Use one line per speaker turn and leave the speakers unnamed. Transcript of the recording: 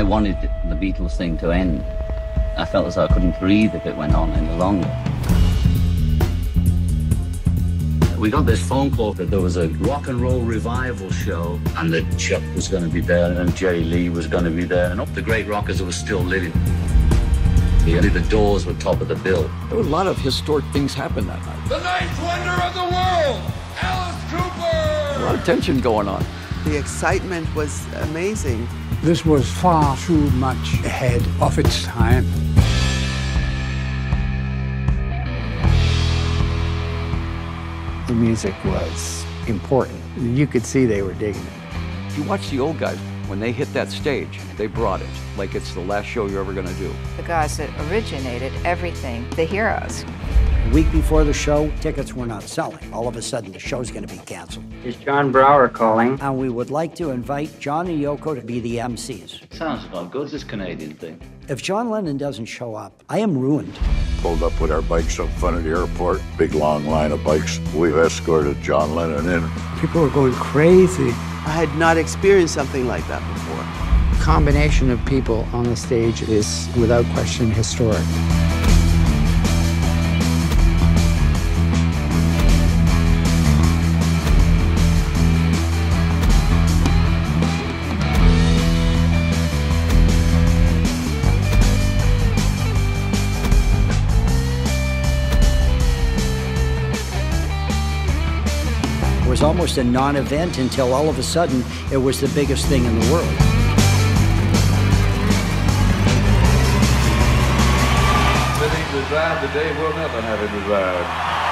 I wanted the Beatles thing to end. I felt as though I couldn't breathe if it went on any longer. We got this phone call that there was a rock and roll revival show and that Chuck was going to be there and Jerry Lee was going to be there and up the great rockers who were still living. The, the doors were top of the bill.
There were a lot of historic things happened that night.
The ninth wonder of the world, Alice Cooper!
A lot of tension going on.
The excitement was amazing.
This was far too much ahead of its time.
The music was important. You could see they were digging it.
If you watch the old guys, when they hit that stage, they brought it like it's the last show you're ever going to do.
The guys that originated everything, the heroes.
A week before the show, tickets were not selling. All of a sudden, the show's going to be canceled.
Is John Brower calling?
And we would like to invite John and Yoko to be the MCs.
Sounds about good, this Canadian thing.
If John Lennon doesn't show up, I am ruined.
Pulled up with our bikes up front of the airport, big long line of bikes. We've escorted John Lennon in.
People were going crazy.
I had not experienced something like that before.
The combination of people on the stage is, without question, historic.
Was almost a non event until all of a sudden it was the biggest thing in the world.
Let him reside the day we'll never have.